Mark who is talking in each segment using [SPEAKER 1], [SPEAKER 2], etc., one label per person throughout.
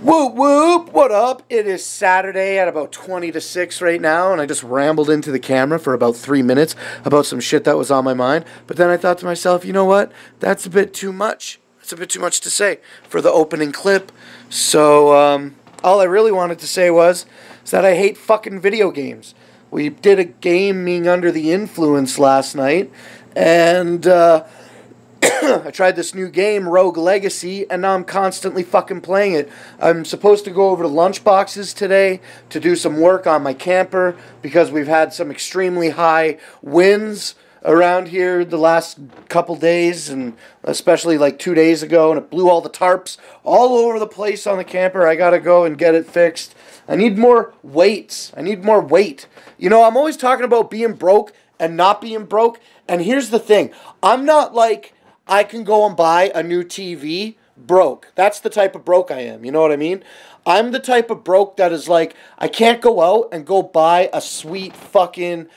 [SPEAKER 1] Whoop whoop! What up? It is Saturday at about 20 to 6 right now, and I just rambled into the camera for about three minutes about some shit that was on my mind. But then I thought to myself, you know what? That's a bit too much. That's a bit too much to say for the opening clip. So, um, all I really wanted to say was is that I hate fucking video games. We did a gaming under the influence last night, and, uh, I tried this new game, Rogue Legacy, and now I'm constantly fucking playing it. I'm supposed to go over to Lunchboxes today to do some work on my camper because we've had some extremely high winds around here the last couple days and especially like two days ago and it blew all the tarps all over the place on the camper. I gotta go and get it fixed. I need more weights. I need more weight. You know i'm always talking about being broke and not being broke and here's the thing. I'm not like I can go and buy a new TV broke. That's the type of broke I am. You know what I mean? I'm the type of broke that is like, I can't go out and go buy a sweet fucking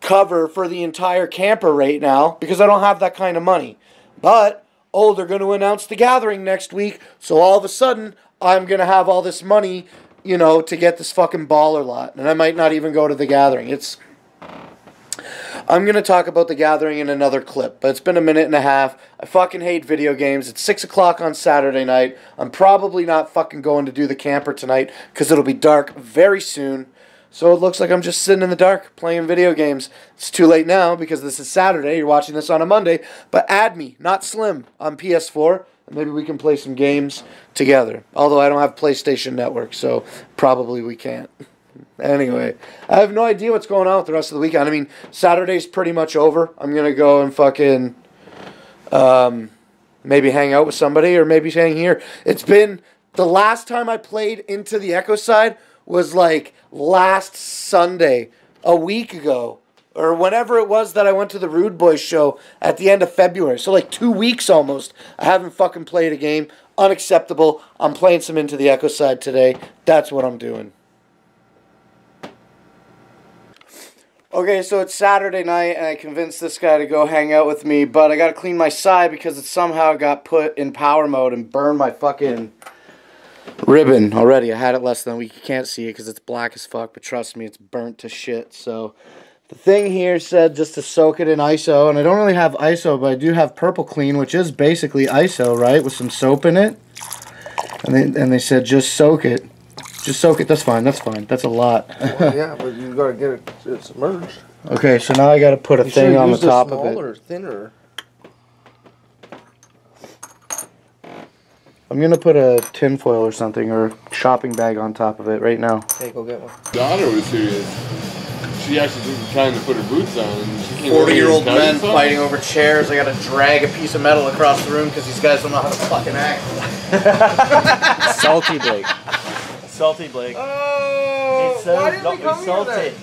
[SPEAKER 1] cover for the entire camper right now because I don't have that kind of money. But, oh, they're going to announce the gathering next week. So all of a sudden, I'm going to have all this money, you know, to get this fucking baller lot. And I might not even go to the gathering. It's I'm going to talk about The Gathering in another clip, but it's been a minute and a half. I fucking hate video games. It's 6 o'clock on Saturday night. I'm probably not fucking going to do the camper tonight because it'll be dark very soon. So it looks like I'm just sitting in the dark playing video games. It's too late now because this is Saturday. You're watching this on a Monday. But add me, not Slim, on PS4. And maybe we can play some games together. Although I don't have PlayStation Network, so probably we can't. Anyway, I have no idea what's going on with the rest of the weekend. I mean, Saturday's pretty much over. I'm gonna go and fucking um, maybe hang out with somebody or maybe hang here. It's been the last time I played into the Echo side was like last Sunday, a week ago, or whenever it was that I went to the Rude Boys show at the end of February. So like two weeks almost. I haven't fucking played a game. Unacceptable. I'm playing some into the Echo side today. That's what I'm doing. Okay, so it's Saturday night, and I convinced this guy to go hang out with me, but I gotta clean my side because it somehow got put in power mode and burned my fucking ribbon already. I had it less than a week. You can't see it because it's black as fuck, but trust me, it's burnt to shit. So the thing here said just to soak it in ISO, and I don't really have ISO, but I do have Purple Clean, which is basically ISO, right, with some soap in it. And they, and they said just soak it. Just soak it. That's fine. That's fine. That's a lot.
[SPEAKER 2] well, yeah, but you gotta get it, it submerged.
[SPEAKER 1] Okay, so now I gotta put a
[SPEAKER 2] You
[SPEAKER 1] thing on the
[SPEAKER 2] use a
[SPEAKER 1] top of it.
[SPEAKER 2] smaller,
[SPEAKER 1] it.
[SPEAKER 2] thinner.
[SPEAKER 1] I'm gonna put a tinfoil or something or a shopping bag on top of it right now.
[SPEAKER 2] Hey, go get one.
[SPEAKER 3] daughter was serious. She actually was trying to put her boots on. And she came
[SPEAKER 1] Forty year old men
[SPEAKER 3] cut us off.
[SPEAKER 1] fighting over chairs. I gotta drag a piece of metal across the room because these guys don't know how to fucking act.
[SPEAKER 4] Salty Blake. Salty Blake.
[SPEAKER 2] Oh,
[SPEAKER 4] It's uh, so not be salty.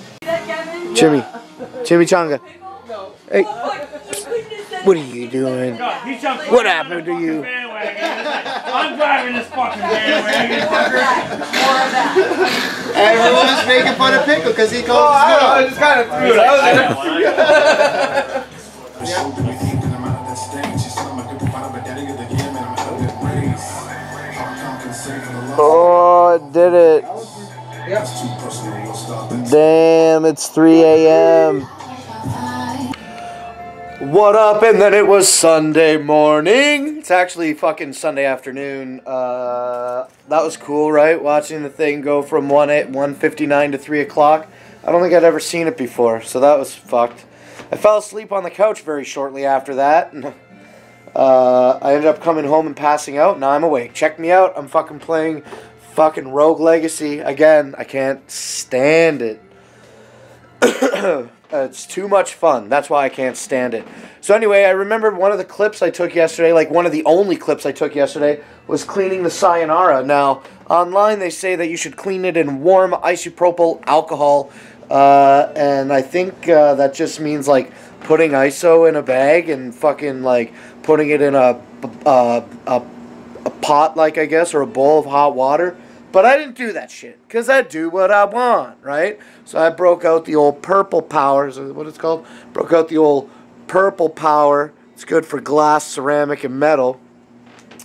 [SPEAKER 1] Jimmy, Jimmy Changa. Hey, what are you doing? What happened to you?
[SPEAKER 4] I'm driving this fucking bandwagon, fucker.
[SPEAKER 1] Everyone's making fun of Pickle because he calls oh,
[SPEAKER 2] I just kind of threw it out there.
[SPEAKER 1] Oh, it did it. Damn, it's 3 a.m. What up? And then it was Sunday morning. It's actually fucking Sunday afternoon. Uh, that was cool, right? Watching the thing go from 1 at 1:59 to 3 o'clock. I don't think I'd ever seen it before, so that was fucked. I fell asleep on the couch very shortly after that. Uh, I ended up coming home and passing out. Now I'm awake. Check me out. I'm fucking playing fucking Rogue Legacy again. I can't stand it. it's too much fun. That's why I can't stand it. So anyway, I remember one of the clips I took yesterday, like one of the only clips I took yesterday, was cleaning the Sayonara. Now, online they say that you should clean it in warm isopropyl alcohol, uh, and I think uh, that just means like putting ISO in a bag and fucking like putting it in a uh, a, a pot, like I guess, or a bowl of hot water. But I didn't do that shit because I do what I want, right? So I broke out the old purple power. Is what it's called? Broke out the old purple power. It's good for glass, ceramic, and metal.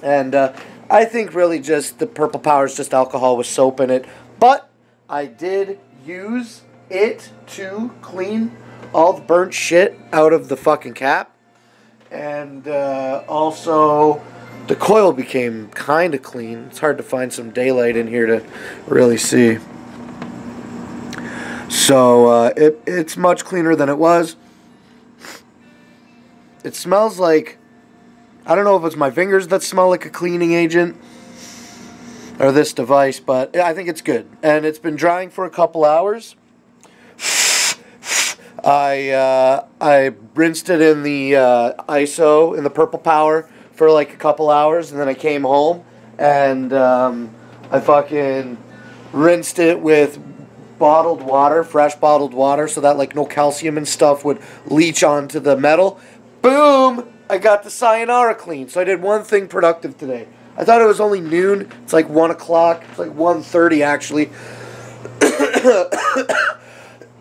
[SPEAKER 1] And uh, I think really just the purple power is just alcohol with soap in it. But I did use it to clean all the burnt shit out of the fucking cap. And uh, also, the coil became kind of clean. It's hard to find some daylight in here to really see. So uh, it, it's much cleaner than it was. It smells like I don't know if it's my fingers that smell like a cleaning agent or this device, but I think it's good. And it's been drying for a couple hours. I uh, I rinsed it in the uh, ISO in the purple power for like a couple hours, and then I came home and um, I fucking rinsed it with bottled water, fresh bottled water, so that like no calcium and stuff would leach onto the metal. Boom! I got the sayonara clean. So I did one thing productive today. I thought it was only noon. It's like one o'clock. It's like 1.30 actually.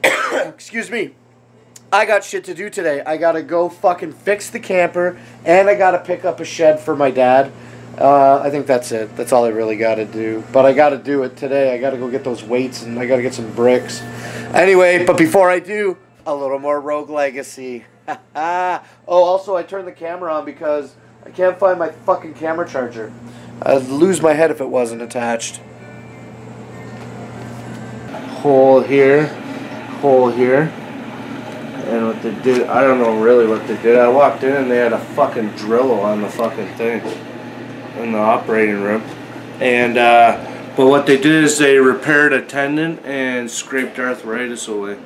[SPEAKER 1] Excuse me. I got shit to do today. I gotta go fucking fix the camper, and I gotta pick up a shed for my dad. Uh, I think that's it. That's all I really gotta do. But I gotta do it today. I gotta go get those weights, and I gotta get some bricks. Anyway, but before I do, a little more Rogue Legacy. oh, also, I turned the camera on because I can't find my fucking camera charger. I'd lose my head if it wasn't attached. Hole here, hole here. And what they did, I don't know really what they did. I walked in and they had a fucking drill on the fucking thing in the operating room. And, uh, but what they did is they repaired a tendon and scraped arthritis away.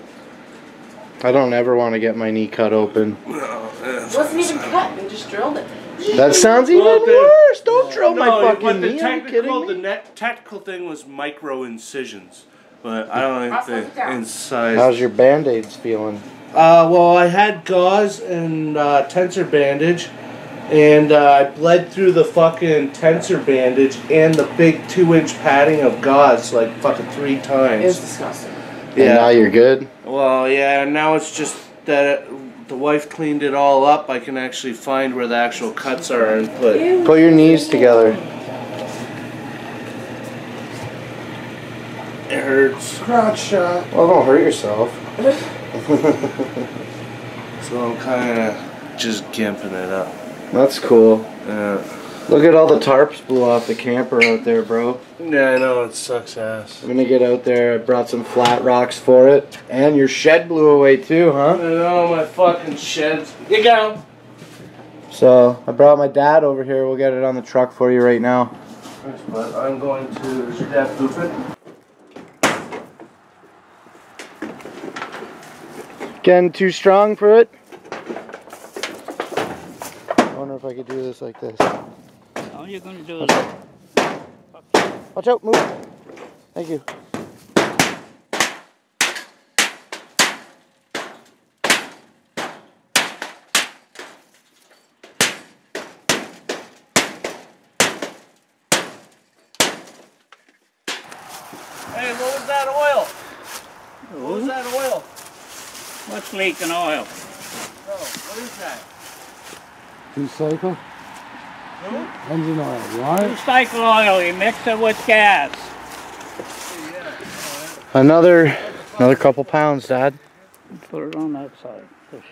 [SPEAKER 1] I don't ever want to get my knee cut open.
[SPEAKER 5] It wasn't even cut. They just drilled it.
[SPEAKER 1] That sounds even
[SPEAKER 3] Well, they-
[SPEAKER 1] worse. Don't drill my fucking
[SPEAKER 3] but the
[SPEAKER 1] knee. Are you
[SPEAKER 3] technical,
[SPEAKER 1] kidding
[SPEAKER 3] the
[SPEAKER 1] me?
[SPEAKER 3] net technical thing was micro incisions, but I don't
[SPEAKER 5] I'll
[SPEAKER 3] think
[SPEAKER 5] put it
[SPEAKER 3] the
[SPEAKER 5] down.
[SPEAKER 3] incise.
[SPEAKER 1] How's your band-aids feeling?
[SPEAKER 3] Uh, well, I had gauze and uh, tensor bandage, and uh, I bled through the fucking tensor bandage and the big two-inch padding of gauze like fucking three
[SPEAKER 5] It was
[SPEAKER 3] times.
[SPEAKER 5] disgusting.
[SPEAKER 1] And now
[SPEAKER 3] Yeah.
[SPEAKER 1] you're good.
[SPEAKER 3] Well, yeah. and Now it's just that it, the wife cleaned it all up. I can actually find where the actual cuts are and put.
[SPEAKER 1] Put your knees together.
[SPEAKER 3] Hurts.
[SPEAKER 1] Crotch shot. Well, don't hurt yourself.
[SPEAKER 3] So I'm kind of just gimping it up.
[SPEAKER 1] That's cool.
[SPEAKER 3] Yeah.
[SPEAKER 1] Look at all the tarps blew off the camper out there, bro.
[SPEAKER 3] Yeah, I know it sucks ass.
[SPEAKER 1] I'm gonna get out there. I brought some flat rocks for it. And your shed blew away too,
[SPEAKER 3] I
[SPEAKER 1] huh?
[SPEAKER 3] know my fucking sheds. You go.
[SPEAKER 1] So I brought my dad over here. We'll get it on the truck for you right now.
[SPEAKER 3] But I'm going to. Is your dad pooping?
[SPEAKER 1] Getting too strong for it? I wonder if I could do this like this.
[SPEAKER 4] All you're gonna do is
[SPEAKER 1] Watch out, move. Thank you.
[SPEAKER 3] Hey, what was that oil? What was that oil?
[SPEAKER 4] What's leaking oil?
[SPEAKER 3] No, what is that?
[SPEAKER 2] Recycle? Engine oil. You want it?
[SPEAKER 4] Recycle oil, you mix it with gas.
[SPEAKER 1] Another, another couple pounds, Dad.
[SPEAKER 4] Put it on that side. This.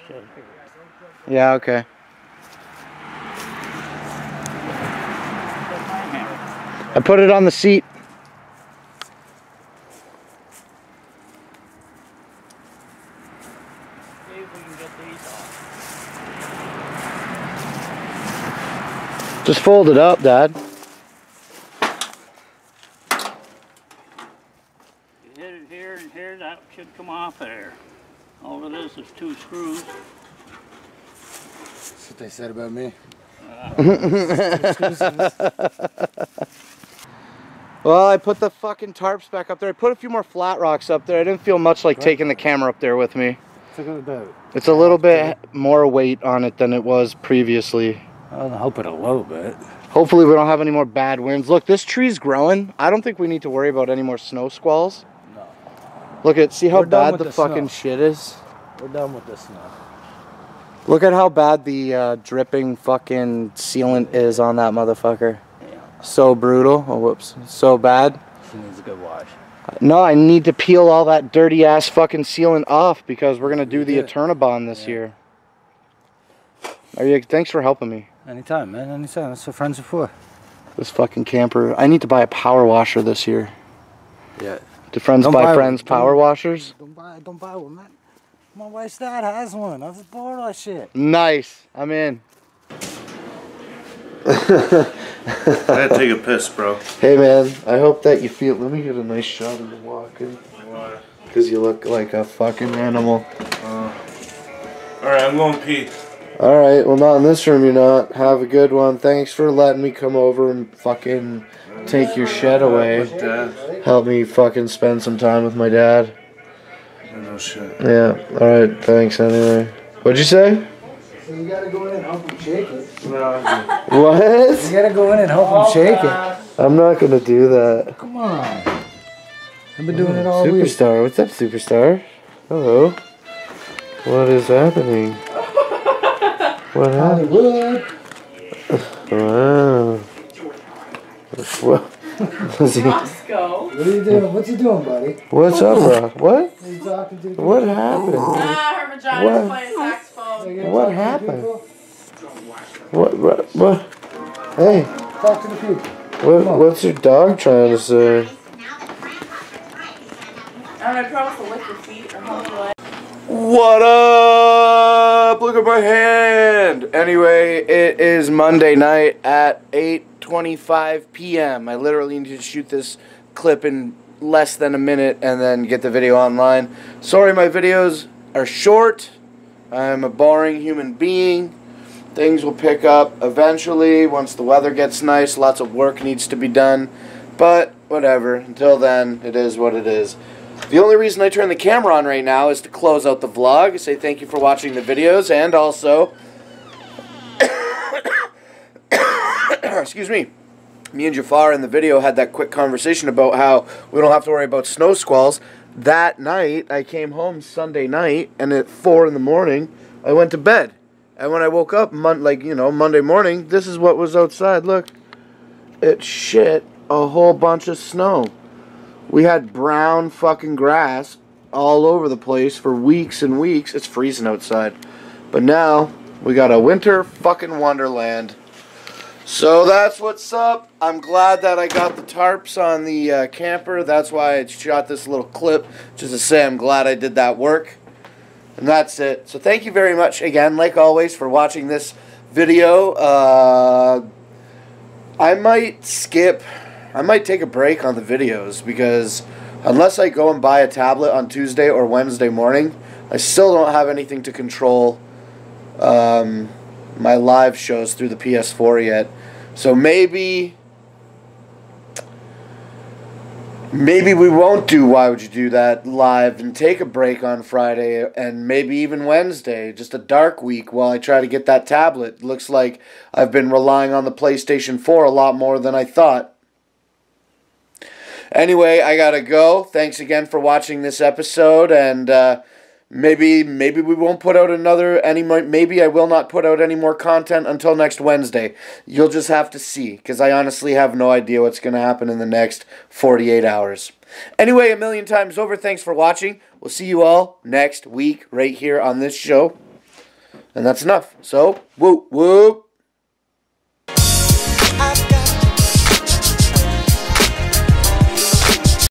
[SPEAKER 1] Yeah, okay.
[SPEAKER 4] Put my hand.
[SPEAKER 1] I put it on the seat.
[SPEAKER 4] See if we can get these off.
[SPEAKER 1] Just fold it up, Dad.
[SPEAKER 4] You hit it here and here, that should come off there. All it is is two screws.
[SPEAKER 2] That's what they said about me.
[SPEAKER 1] Well, I put the fucking tarps back up there. I put a few more flat rocks up there. I didn't feel much like taking the camera up there with me.
[SPEAKER 2] What's it about?
[SPEAKER 1] It's a little bit more weight on it than it was previously.
[SPEAKER 2] I'll help it a little bit.
[SPEAKER 1] Hopefully we don't have any more bad winds. Look, this tree's growing. I don't think we need to worry about any more snow squalls.
[SPEAKER 2] No.
[SPEAKER 1] Look at, see how
[SPEAKER 2] We're
[SPEAKER 1] bad the,
[SPEAKER 2] the
[SPEAKER 1] fucking shit is?
[SPEAKER 2] We're done with this now.
[SPEAKER 1] Look at how bad the uh, dripping fucking sealant is on that motherfucker. Yeah. So brutal. Oh, whoops. So bad.
[SPEAKER 6] She needs a good wash.
[SPEAKER 1] No, I need to peel all that dirty ass fucking sealant off because we're gonna do the Eternabond this
[SPEAKER 6] Yeah.
[SPEAKER 1] year. Oh, are you? Thanks for helping me.
[SPEAKER 6] Anytime, man. Anytime. That's what friends are for.
[SPEAKER 1] This fucking camper. I need to buy a power washer this year.
[SPEAKER 6] Yeah.
[SPEAKER 1] Do friends
[SPEAKER 6] Don't
[SPEAKER 1] buy
[SPEAKER 6] buy-
[SPEAKER 1] friends
[SPEAKER 6] don't-
[SPEAKER 1] power washers?
[SPEAKER 6] Don't buy. Don't buy one, man. My wife's dad has one. I was bored of that shit.
[SPEAKER 1] Nice. I'm in.
[SPEAKER 3] I gotta take a piss, bro.
[SPEAKER 1] Hey man, I hope that you feel. Let me get a nice shot of you walking. Because you look like a fucking animal.
[SPEAKER 3] Uh, Alright, I'm going pee.
[SPEAKER 1] Alright, well, not in this room, you're not. Have a good one. Thanks for letting me come over and fucking take your shed away. Help me fucking spend some time with my dad.
[SPEAKER 3] No shit.
[SPEAKER 1] Yeah, alright, thanks anyway. What'd you say?
[SPEAKER 6] So you gotta go in and help him shake it.
[SPEAKER 1] What?
[SPEAKER 6] You gotta go in and help him shake it.
[SPEAKER 1] I'm not gonna do that.
[SPEAKER 6] Come on. I've been doing it all week.
[SPEAKER 1] Superstar, what's up, Superstar? Hello. What is happening? What happened?
[SPEAKER 6] Hollywood.
[SPEAKER 1] Wow. What? Is he-
[SPEAKER 5] Roscoe.
[SPEAKER 6] What are you doing? What's he doing, buddy?
[SPEAKER 1] What's up, bro? What?
[SPEAKER 6] Are talking to?
[SPEAKER 1] What happened?
[SPEAKER 5] Ah, her vagina's
[SPEAKER 1] What?
[SPEAKER 5] playing saxophone.
[SPEAKER 1] What happened? What? What? What? Hey,
[SPEAKER 6] Talk to the people.
[SPEAKER 1] what? What's your dog trying to say?
[SPEAKER 5] I don't know, promise to lick your feet or hold your leg.
[SPEAKER 1] What up? Look at my hand. Anyway, it is Monday night at 8:25 p.m. I literally need to shoot this clip in less than a minute and then get the video online. Sorry my videos are short. I'm a boring human being. Things will pick up eventually once the weather gets nice. Lots of work needs to be done. But whatever. Until then, it is what it is. The only reason I turn the camera on right now is to close out the vlog, say thank you for watching the videos, and also, excuse me, me and Jafar in the video had that quick conversation about how we don't have to worry about snow squalls. That night, I came home Sunday night, and at 4 in the morning, I went to bed. And when I woke up, mon- like, you know, Monday morning, this is what was outside. Look, it shit a whole bunch of snow. We had brown fucking grass all over the place for weeks and weeks. It's freezing outside. But now we got a winter fucking wonderland. So that's what's up. I'm glad that I got the tarps on the uh, camper. That's why I shot this little clip just to say I'm glad I did that work. And that's it. So thank you very much again, like always, for watching this video. Uh, I might skip I might take a break on the videos because unless I go and buy a tablet on Tuesday or Wednesday morning, I still don't have anything to control um, my live shows through the PS4 yet. So maybe maybe we won't do why would you do that live and take a break on Friday and maybe even Wednesday, just a dark week while I try to get that tablet. Looks like I've been relying on the PlayStation 4 a lot more than I thought. Anyway, I gotta go. Thanks again for watching this episode, and uh, maybe maybe we won't put out another any more. Maybe I will not put out any more content until next Wednesday. You'll just have to see, because I honestly have no idea what's gonna happen in the next forty eight hours. Anyway, a million times over. Thanks for watching. We'll see you all next week right here on this show, and that's enough. So, whoop whoop.